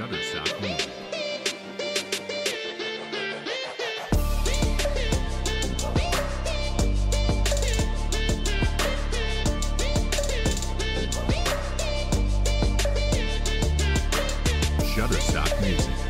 Shutterstock Music. Shutterstock Music.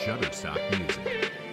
Shutterstock Music.